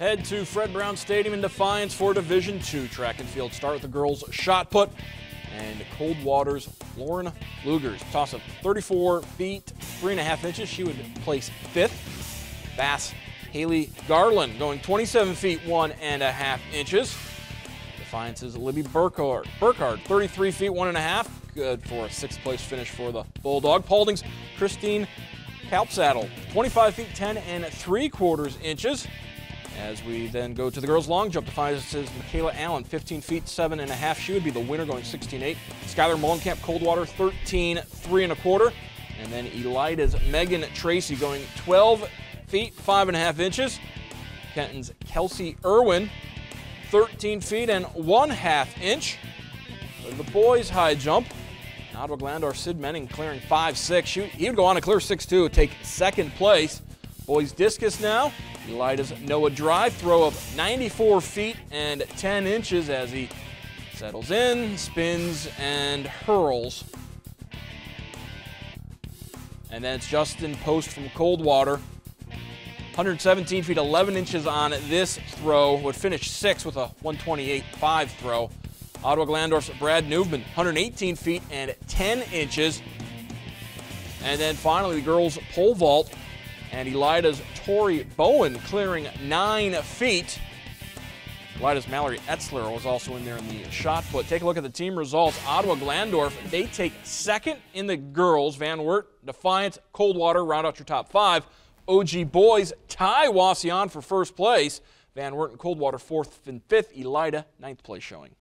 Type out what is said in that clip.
Head to Fred Brown Stadium in Defiance for Division II track and field. Start with the girls' shot put and Coldwater's Lauren Lugers. Toss of 34 feet, three and a half inches. She would place fifth. Bath Haley Garland going 27 feet, one and a half inches. Defiance's Libby Burkhardt, Burkhardt 33 feet, one and a half. Good for a sixth place finish for the Bulldog. Paulding's Christine Kalpsaddle 25 feet, 10 and three quarters inches. As we then go to the girls' long jump, Defiance's Michaela Allen, 15 feet, 7 and a half. She would be the winner, going 16-8. Skylar Mullenkamp, Coldwater, 13, three and a quarter. And then Elida's Megan Tracy going 12 feet, five and a half inches. Kenton's Kelsey Irwin, 13 feet and one half inch. The boys' high jump, Ottawa Glandorf, Sid Menning clearing 5-6. He would go on to clear 6-2, take second place. Boys discus now, Elida's Noah Drive, throw of 94 feet and 10 inches as he settles in, spins, and hurls. And then it's Justin Post from Coldwater. 117 feet, 11 inches on this throw. Would finish sixth with a 128.5 throw. Ottawa Glandorf's Brad Newman, 118 feet and 10 inches. And then finally, the girls' pole vault and Elida's Tori Bowen clearing nine feet. Elida's Mallory Etzler was also in there in the shot put. Take a look at the team results. Ottawa Glandorf, they take second in the girls. Van Wert, Defiance, Coldwater round out your top five. OG boys tie Wauseon for first place. Van Wert and Coldwater fourth and fifth. Elida ninth place showing.